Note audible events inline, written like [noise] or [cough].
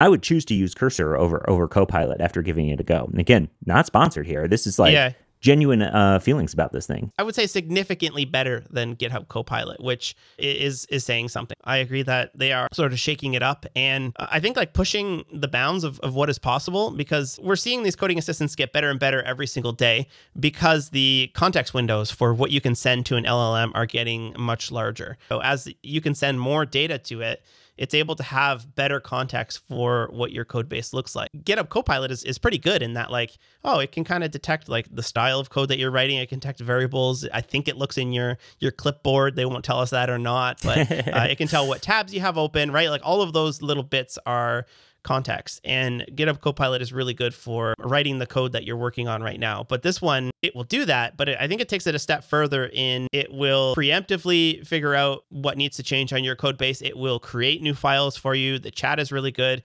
I would choose to use Cursor over over Copilot after giving it a go. And again, not sponsored here. This is like Yeah. genuine uh, feelings about this thing. I would say significantly better than GitHub Copilot, which is is saying something. I agree that they are sort of shaking it up, and I think like pushing the bounds of, of what is possible because we're seeing these coding assistants get better and better every single day because the context windows for what you can send to an LLM are getting much larger. So as you can send more data to it, it's able to have better context for what your code base looks like. GitHub Copilot is, is pretty good in that, like, oh, it can kind of detect like the style of code that you're writing. It can detect variables. I think it looks in your your clipboard. They won't tell us that or not, but [laughs] uh, it can tell what tabs you have open, right? Like all of those little bits are context. And GitHub Copilot is really good for writing the code that you're working on right now. But this one, it will do that, but I think it takes it a step further in it will preemptively figure out what needs to change on your code base. It will create new files for you. The chat is really good.